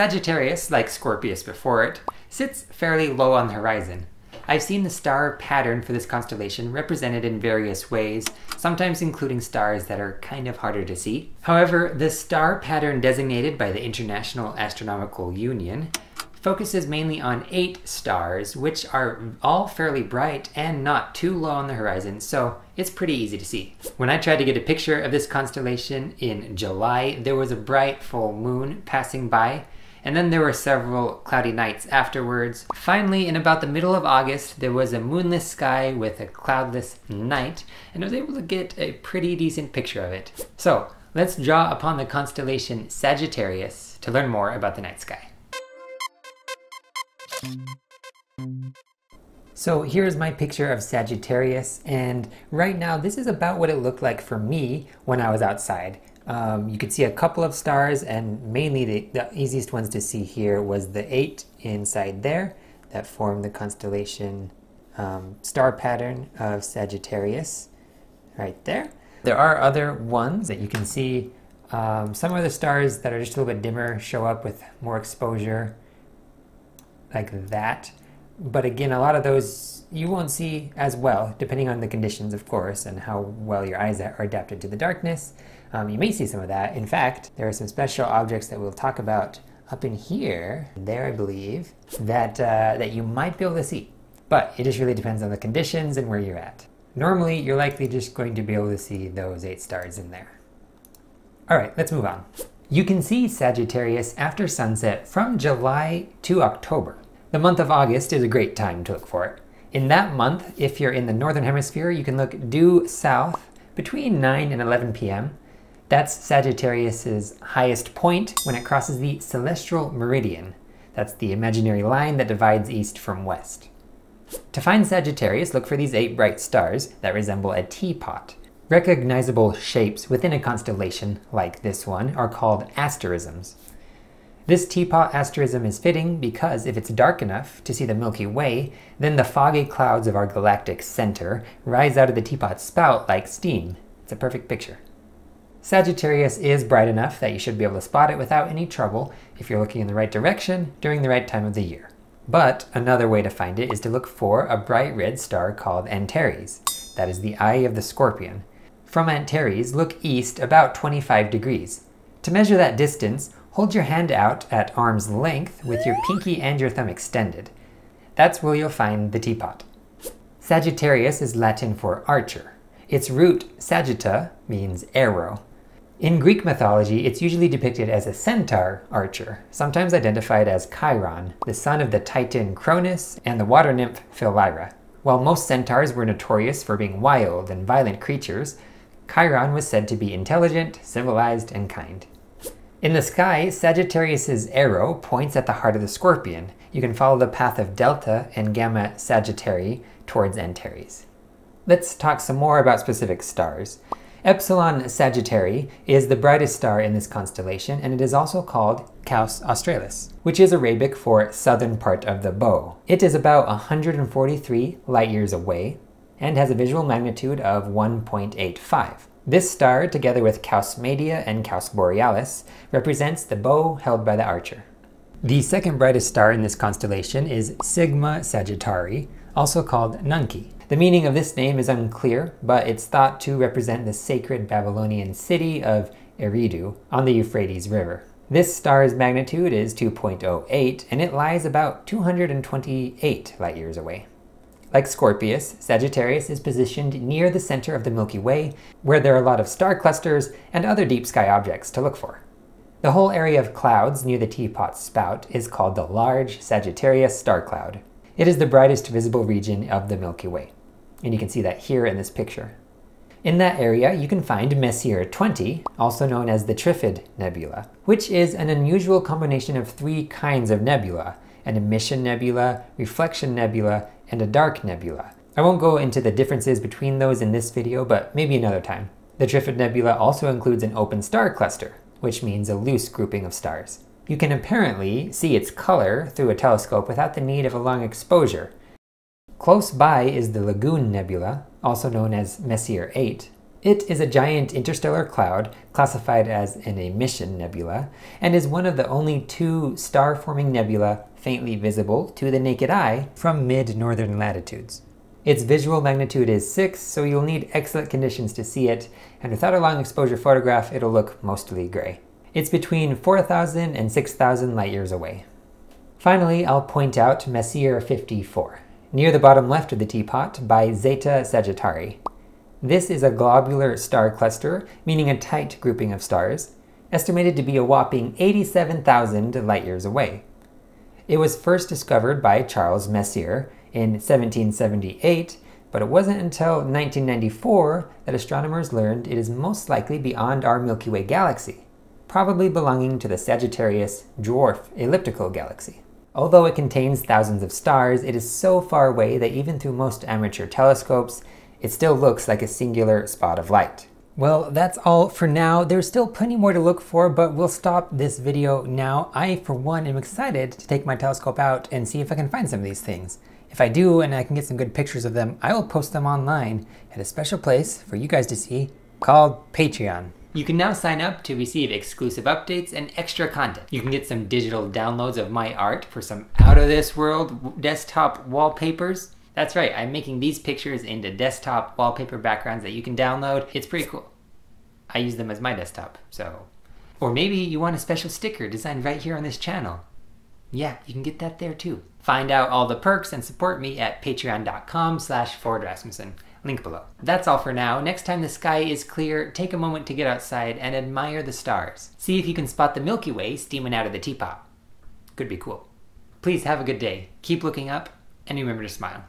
Sagittarius, like Scorpius before it, sits fairly low on the horizon. I've seen the star pattern for this constellation represented in various ways, sometimes including stars that are kind of harder to see. However, the star pattern designated by the International Astronomical Union focuses mainly on eight stars, which are all fairly bright and not too low on the horizon, so it's pretty easy to see. When I tried to get a picture of this constellation in July, there was a bright full moon passing by, and then there were several cloudy nights afterwards. Finally, in about the middle of August, there was a moonless sky with a cloudless night, and I was able to get a pretty decent picture of it. So, let's draw upon the constellation Sagittarius to learn more about the night sky. So here's my picture of Sagittarius, and right now this is about what it looked like for me when I was outside. Um, you could see a couple of stars, and mainly the, the easiest ones to see here was the eight inside there that form the constellation um, star pattern of Sagittarius right there. There are other ones that you can see. Um, some of the stars that are just a little bit dimmer show up with more exposure like that. But again, a lot of those you won't see as well, depending on the conditions, of course, and how well your eyes are adapted to the darkness. Um, you may see some of that. In fact, there are some special objects that we'll talk about up in here, there I believe, that, uh, that you might be able to see. But it just really depends on the conditions and where you're at. Normally, you're likely just going to be able to see those eight stars in there. All right, let's move on. You can see Sagittarius after sunset from July to October. The month of August is a great time to look for it. In that month, if you're in the northern hemisphere, you can look due south between 9 and 11 p.m. That's Sagittarius's highest point when it crosses the celestial meridian. That's the imaginary line that divides east from west. To find Sagittarius, look for these eight bright stars that resemble a teapot. Recognizable shapes within a constellation, like this one, are called asterisms. This teapot asterism is fitting because if it's dark enough to see the Milky Way, then the foggy clouds of our galactic center rise out of the teapot spout like steam. It's a perfect picture. Sagittarius is bright enough that you should be able to spot it without any trouble if you're looking in the right direction during the right time of the year. But another way to find it is to look for a bright red star called Antares. That is the eye of the scorpion. From Antares, look east about 25 degrees. To measure that distance, Hold your hand out at arm's length with your pinky and your thumb extended. That's where you'll find the teapot. Sagittarius is Latin for archer. Its root, sagitta, means arrow. In Greek mythology, it's usually depicted as a centaur archer, sometimes identified as Chiron, the son of the titan Cronus and the water nymph Philyra. While most centaurs were notorious for being wild and violent creatures, Chiron was said to be intelligent, civilized, and kind. In the sky, Sagittarius's arrow points at the heart of the scorpion. You can follow the path of Delta and Gamma Sagittarii towards Antares. Let's talk some more about specific stars. Epsilon Sagittarii is the brightest star in this constellation, and it is also called Kaus Australis, which is Arabic for southern part of the bow. It is about 143 light years away and has a visual magnitude of 1.85. This star, together with Kaus Media and Kaus Borealis, represents the bow held by the archer. The second brightest star in this constellation is Sigma Sagittarii, also called Nunki. The meaning of this name is unclear, but it's thought to represent the sacred Babylonian city of Eridu on the Euphrates River. This star's magnitude is 2.08, and it lies about 228 light years away. Like Scorpius, Sagittarius is positioned near the center of the Milky Way, where there are a lot of star clusters and other deep sky objects to look for. The whole area of clouds near the teapot spout is called the Large Sagittarius Star Cloud. It is the brightest visible region of the Milky Way, and you can see that here in this picture. In that area, you can find Messier 20, also known as the Trifid Nebula, which is an unusual combination of three kinds of nebula, an emission nebula, reflection nebula, and a dark nebula. I won't go into the differences between those in this video, but maybe another time. The Trifid Nebula also includes an open star cluster, which means a loose grouping of stars. You can apparently see its color through a telescope without the need of a long exposure. Close by is the Lagoon Nebula, also known as Messier 8. It is a giant interstellar cloud classified as an emission nebula and is one of the only two star-forming nebula faintly visible to the naked eye from mid-northern latitudes. Its visual magnitude is 6, so you'll need excellent conditions to see it, and without a long exposure photograph, it'll look mostly gray. It's between 4,000 and 6,000 light years away. Finally, I'll point out Messier 54, near the bottom left of the teapot by Zeta Sagittarii. This is a globular star cluster, meaning a tight grouping of stars, estimated to be a whopping 87,000 light years away. It was first discovered by Charles Messier in 1778, but it wasn't until 1994 that astronomers learned it is most likely beyond our Milky Way galaxy, probably belonging to the Sagittarius dwarf elliptical galaxy. Although it contains thousands of stars, it is so far away that even through most amateur telescopes, it still looks like a singular spot of light. Well, that's all for now. There's still plenty more to look for, but we'll stop this video now. I, for one, am excited to take my telescope out and see if I can find some of these things. If I do and I can get some good pictures of them, I will post them online at a special place for you guys to see called Patreon. You can now sign up to receive exclusive updates and extra content. You can get some digital downloads of my art for some out of this world desktop wallpapers that's right, I'm making these pictures into desktop wallpaper backgrounds that you can download. It's pretty cool. I use them as my desktop, so. Or maybe you want a special sticker designed right here on this channel. Yeah, you can get that there too. Find out all the perks and support me at patreon.com slash Rasmussen. Link below. That's all for now. Next time the sky is clear, take a moment to get outside and admire the stars. See if you can spot the Milky Way steaming out of the teapot. Could be cool. Please have a good day. Keep looking up and remember to smile.